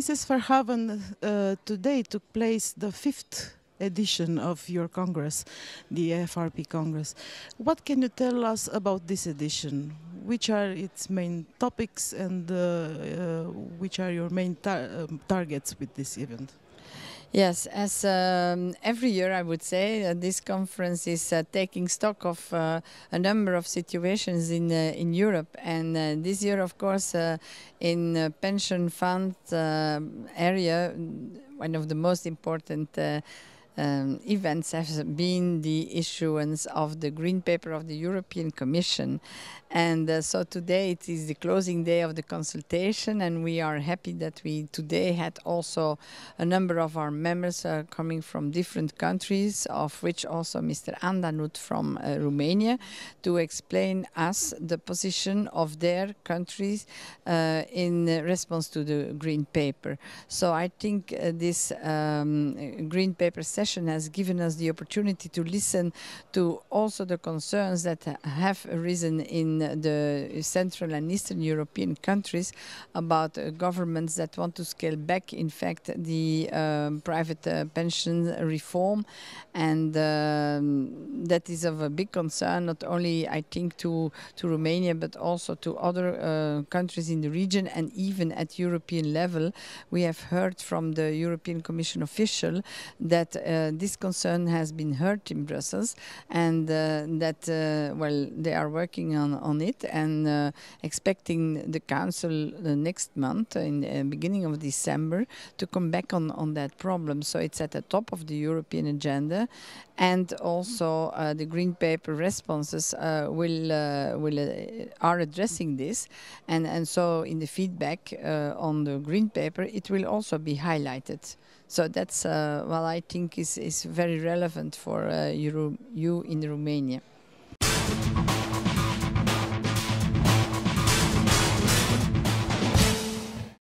Mrs. Verhaegen, uh, today took place the fifth edition of your Congress, the EFRP Congress. What can you tell us about this edition? Which are its main topics and uh, uh, which are your main tar um, targets with this event? Yes, as um, every year I would say, uh, this conference is uh, taking stock of uh, a number of situations in uh, in Europe, and uh, this year, of course, uh, in pension fund area, one of the most important um, events have been the issuance of the green paper of the European Commission. And uh, so today it is the closing day of the consultation, and we are happy that we today had also a number of our members uh, coming from different countries, of which also Mr. Andanut from uh, Romania, to explain us the position of their countries uh, in response to the green paper. So I think uh, this um, green paper session session has given us the opportunity to listen to also the concerns that have arisen in the Central and Eastern European countries about uh, governments that want to scale back, in fact, the um, private uh, pension reform. And um, that is of a big concern, not only, I think, to, to Romania, but also to other uh, countries in the region and even at European level. We have heard from the European Commission official that uh, uh, this concern has been heard in Brussels and uh, that, uh, well, they are working on, on it and expecting the Council next month, in the beginning of December, to come back on, on that problem. So it's at the top of the European agenda and also uh, the green paper responses uh, will uh, will are addressing this and and so in the feedback on the green paper it will also be highlighted so that's uh, what I think is, is very relevant for uh, you in Romania.